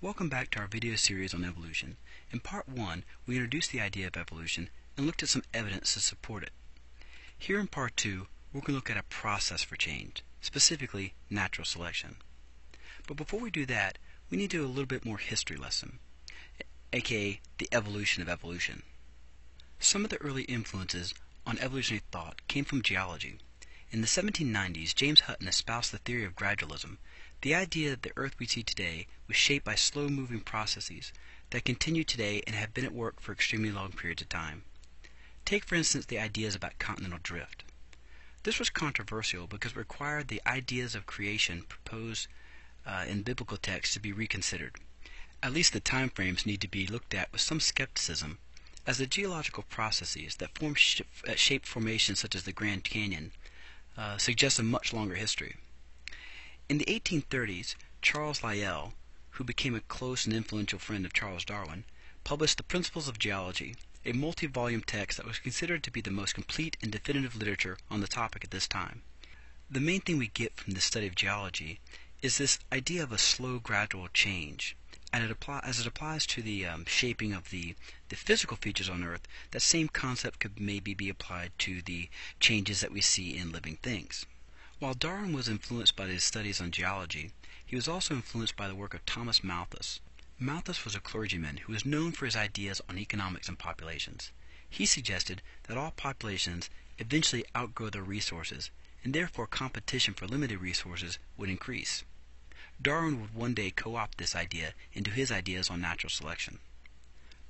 Welcome back to our video series on evolution. In part 1, we introduced the idea of evolution and looked at some evidence to support it. Here in part 2, we're going to look at a process for change, specifically natural selection. But before we do that, we need to do a little bit more history lesson, aka the evolution of evolution. Some of the early influences on evolutionary thought came from geology. In the 1790s, James Hutton espoused the theory of gradualism, the idea that the earth we see today was shaped by slow moving processes that continue today and have been at work for extremely long periods of time. Take, for instance, the ideas about continental drift. This was controversial because it required the ideas of creation proposed uh, in biblical texts to be reconsidered. At least the time frames need to be looked at with some skepticism, as the geological processes that form sh- shape formations such as the Grand Canyon uh, suggest a much longer history. In the 1830s, Charles Lyell, who became a close and influential friend of Charles Darwin, published The Principles of Geology, a multi-volume text that was considered to be the most complete and definitive literature on the topic at this time. The main thing we get from this study of geology is this idea of a slow, gradual change. And it apply, as it applies to the um, shaping of the, the physical features on Earth, that same concept could maybe be applied to the changes that we see in living things. While Darwin was influenced by his studies on geology, he was also influenced by the work of Thomas Malthus. Malthus was a clergyman who was known for his ideas on economics and populations. He suggested that all populations eventually outgrow their resources, and therefore competition for limited resources would increase. Darwin would one day co-opt this idea into his ideas on natural selection.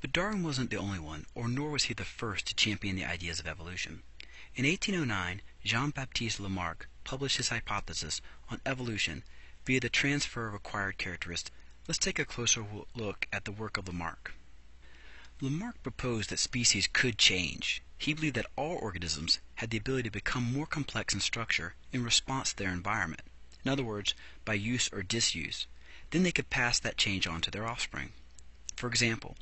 But Darwin wasn't the only one, or nor was he the first to champion the ideas of evolution. In 1809, Jean-Baptiste Lamarck published his hypothesis on evolution via the transfer of acquired characteristics. Let's take a closer look at the work of Lamarck. Lamarck proposed that species could change. He believed that all organisms had the ability to become more complex in structure in response to their environment. In other words, by use or disuse. Then they could pass that change on to their offspring. For example,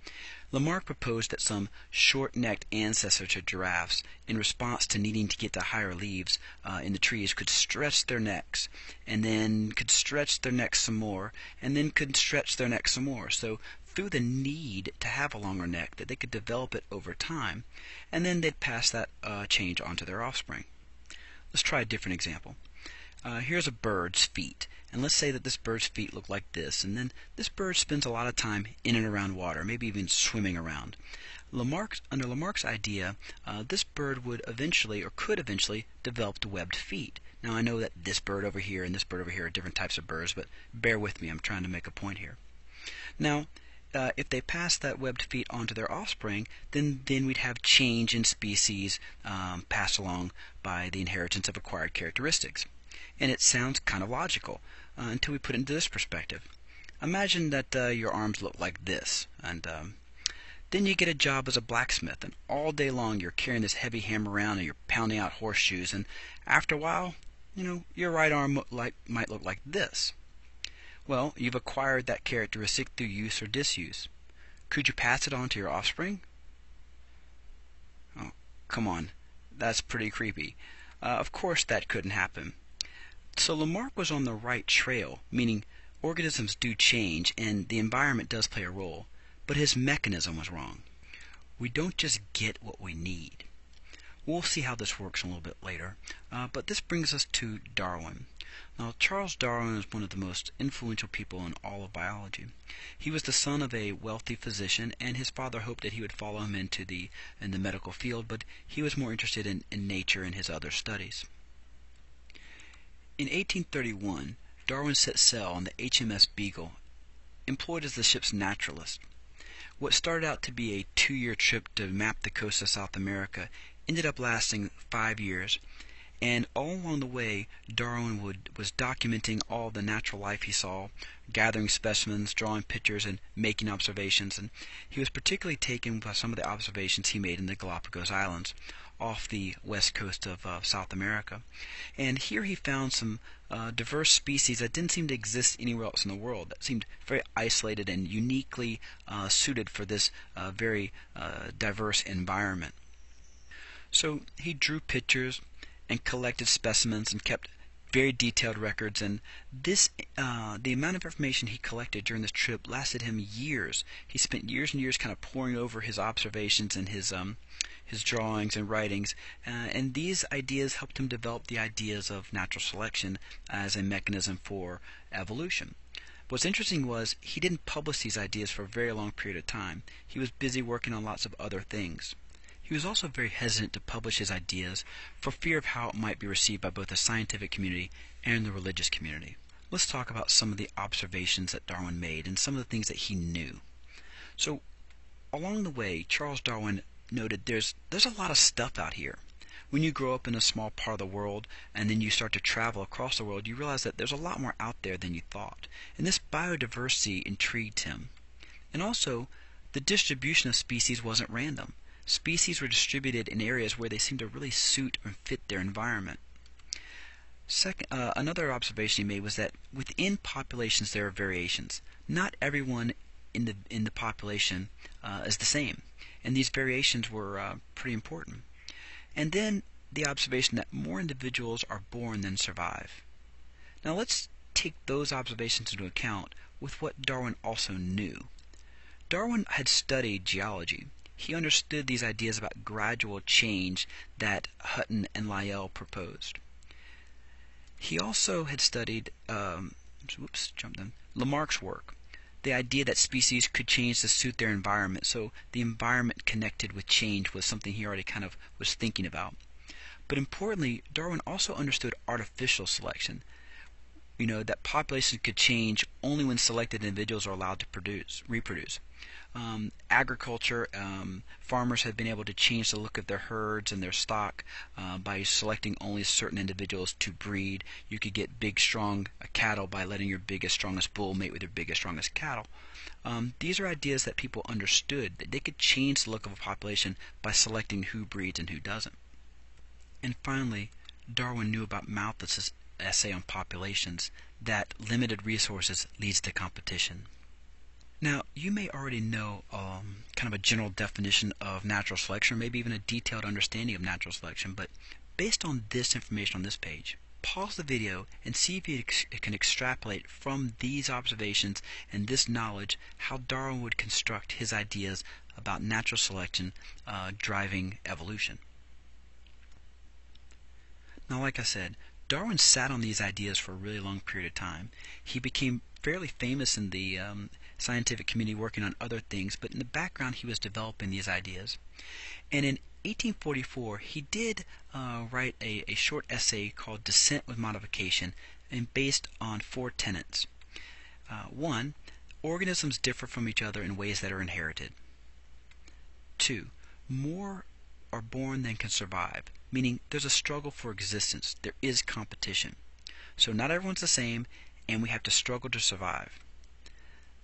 Lamarck proposed that some short-necked ancestor to giraffes, in response to needing to get to higher leaves uh, in the trees, could stretch their necks, and then could stretch their necks some more, and then could stretch their necks some more. So through the need to have a longer neck, that they could develop it over time, and then they'd pass that uh, change on to their offspring. Let's try a different example. Uh, here's a bird's feet. And let's say that this bird's feet look like this, and then this bird spends a lot of time in and around water, maybe even swimming around. Lamarck, under Lamarck's idea, uh, this bird would eventually, or could eventually, develop webbed feet. Now I know that this bird over here and this bird over here are different types of birds, but bear with me, I'm trying to make a point here. Now, uh, if they pass that webbed feet onto their offspring, then then we'd have change in species um, passed along by the inheritance of acquired characteristics and it sounds kind of logical uh, until we put it into this perspective. Imagine that uh, your arms look like this, and um, then you get a job as a blacksmith, and all day long you're carrying this heavy hammer around and you're pounding out horseshoes, and after a while, you know, your right arm like, might look like this. Well, you've acquired that characteristic through use or disuse. Could you pass it on to your offspring? Oh, come on. That's pretty creepy. Uh, of course that couldn't happen. So Lamarck was on the right trail, meaning organisms do change and the environment does play a role, but his mechanism was wrong. We don't just get what we need. We'll see how this works a little bit later, uh, but this brings us to Darwin. Now, Charles Darwin is one of the most influential people in all of biology. He was the son of a wealthy physician, and his father hoped that he would follow him into the in the medical field, but he was more interested in, in nature and his other studies. In 1831 Darwin set sail on the H.M.S. Beagle, employed as the ship's naturalist. What started out to be a two-year trip to map the coast of South America ended up lasting five years, and all along the way Darwin would, was documenting all the natural life he saw, gathering specimens, drawing pictures, and making observations, and he was particularly taken by some of the observations he made in the Galapagos Islands, off the west coast of uh, South America. And here he found some uh, diverse species that didn't seem to exist anywhere else in the world, that seemed very isolated and uniquely uh, suited for this uh, very uh, diverse environment. So he drew pictures and collected specimens and kept very detailed records, and this uh, the amount of information he collected during this trip lasted him years. He spent years and years kind of poring over his observations and his um, his drawings and writings, uh, and these ideas helped him develop the ideas of natural selection as a mechanism for evolution. What's interesting was he didn't publish these ideas for a very long period of time. He was busy working on lots of other things. He was also very hesitant to publish his ideas for fear of how it might be received by both the scientific community and the religious community. Let's talk about some of the observations that Darwin made and some of the things that he knew. So, along the way, Charles Darwin noted there's there's a lot of stuff out here. When you grow up in a small part of the world and then you start to travel across the world, you realize that there's a lot more out there than you thought. And this biodiversity intrigued him. And also, the distribution of species wasn't random species were distributed in areas where they seemed to really suit and fit their environment. Second, uh, another observation he made was that within populations there are variations. Not everyone in the in the population uh, is the same, and these variations were uh, pretty important. And then the observation that more individuals are born than survive. Now let's take those observations into account with what Darwin also knew. Darwin had studied geology, he understood these ideas about gradual change that Hutton and Lyell proposed. He also had studied, um, whoops, jumped in, Lamarck's work, the idea that species could change to suit their environment. So the environment connected with change was something he already kind of was thinking about. But importantly, Darwin also understood artificial selection. You know that populations could change only when selected individuals are allowed to produce, reproduce um, agriculture, um, farmers have been able to change the look of their herds and their stock uh, by selecting only certain individuals to breed. You could get big, strong uh, cattle by letting your biggest, strongest bull mate with your biggest, strongest cattle. Um, these are ideas that people understood that they could change the look of a population by selecting who breeds and who doesn't. And finally, Darwin knew about Malthus's essay on populations that limited resources leads to competition. Now, you may already know um, kind of a general definition of natural selection, or maybe even a detailed understanding of natural selection, but based on this information on this page, pause the video and see if you ex- can extrapolate from these observations and this knowledge how Darwin would construct his ideas about natural selection uh, driving evolution. Now, like I said, Darwin sat on these ideas for a really long period of time. He became fairly famous in the um, scientific community working on other things, but in the background he was developing these ideas. And in 1844, he did uh, write a, a short essay called Descent with Modification, and based on four tenets. Uh, one, organisms differ from each other in ways that are inherited. Two, more are born than can survive, meaning there's a struggle for existence. There is competition. So not everyone's the same, and we have to struggle to survive.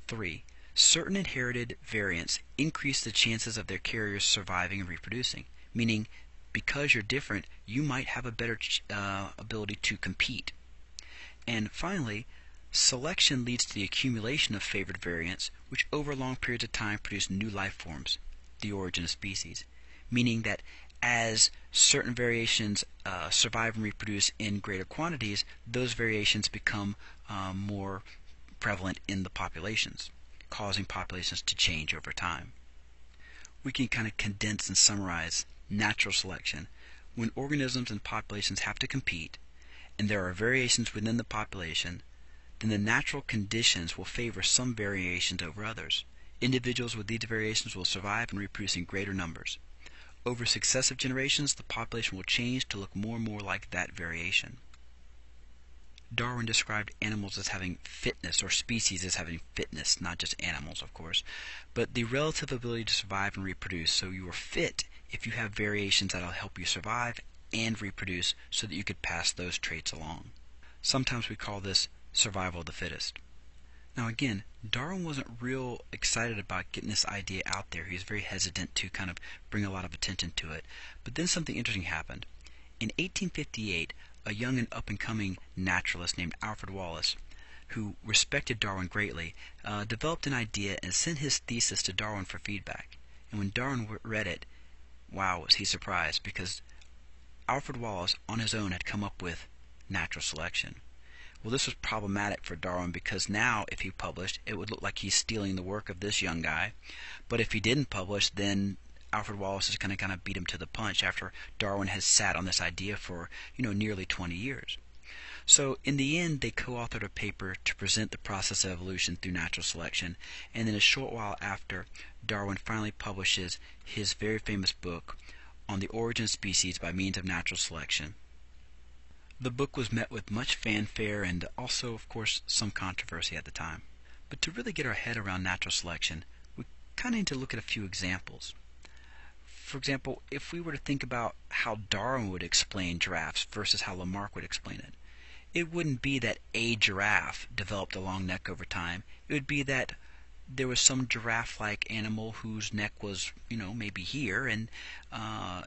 3. Certain inherited variants increase the chances of their carriers surviving and reproducing, meaning because you're different, you might have a better uh, ability to compete. And finally, selection leads to the accumulation of favored variants, which over long periods of time produce new life forms, the origin of species, meaning that as certain variations uh, survive and reproduce in greater quantities, those variations become um, more prevalent in the populations, causing populations to change over time. We can kind of condense and summarize natural selection. When organisms and populations have to compete, and there are variations within the population, then the natural conditions will favor some variations over others. Individuals with these variations will survive and reproduce in greater numbers. Over successive generations, the population will change to look more and more like that variation. Darwin described animals as having fitness, or species as having fitness, not just animals, of course, but the relative ability to survive and reproduce. So you are fit if you have variations that'll help you survive and reproduce so that you could pass those traits along. Sometimes we call this survival of the fittest. Now again, Darwin wasn't real excited about getting this idea out there. He was very hesitant to kind of bring a lot of attention to it. But then something interesting happened. In 1858, a young and up and coming naturalist named Alfred Wallace, who respected Darwin greatly, uh, developed an idea and sent his thesis to Darwin for feedback. And when Darwin read it, wow, was he surprised because Alfred Wallace on his own had come up with natural selection. Well, this was problematic for Darwin because now, if he published, it would look like he's stealing the work of this young guy. But if he didn't publish, then Alfred Wallace is going to kind of beat him to the punch after Darwin has sat on this idea for, you know, nearly 20 years. So in the end, they co-authored a paper to present the process of evolution through natural selection, and then a short while after, Darwin finally publishes his very famous book on the origin of species by means of natural selection. The book was met with much fanfare and also, of course, some controversy at the time. But to really get our head around natural selection, we kind of need to look at a few examples. For example, if we were to think about how Darwin would explain giraffes versus how Lamarck would explain it, it wouldn't be that a giraffe developed a long neck over time. It would be that there was some giraffe-like animal whose neck was, you know, maybe here, and uh,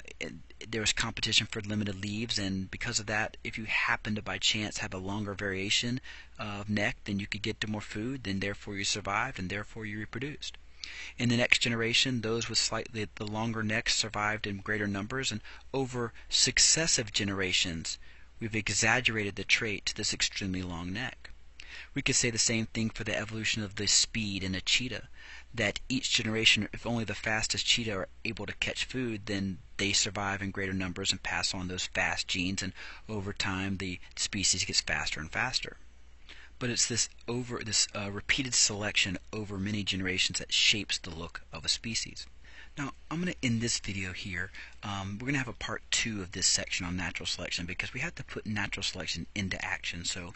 there was competition for limited leaves, and because of that, if you happen to by chance have a longer variation of neck, then you could get to more food, then therefore you survived, and therefore you reproduced. In the next generation, those with slightly the longer necks survived in greater numbers, and over successive generations, we've exaggerated the trait to this extremely long neck. We could say the same thing for the evolution of the speed in a cheetah. That each generation, if only the fastest cheetah are able to catch food, then they survive in greater numbers and pass on those fast genes, and over time the species gets faster and faster. But it's this over this uh, repeated selection over many generations that shapes the look of a species. Now, I'm going to end this video here. Um, we're going to have a part two of this section on natural selection because we have to put natural selection into action. So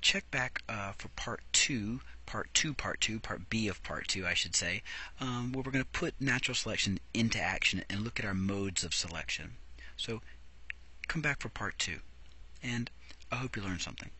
check back uh, for part two, part two, part two, part B of part two, I should say, um, where we're going to put natural selection into action and look at our modes of selection. So come back for part two, and I hope you learned something.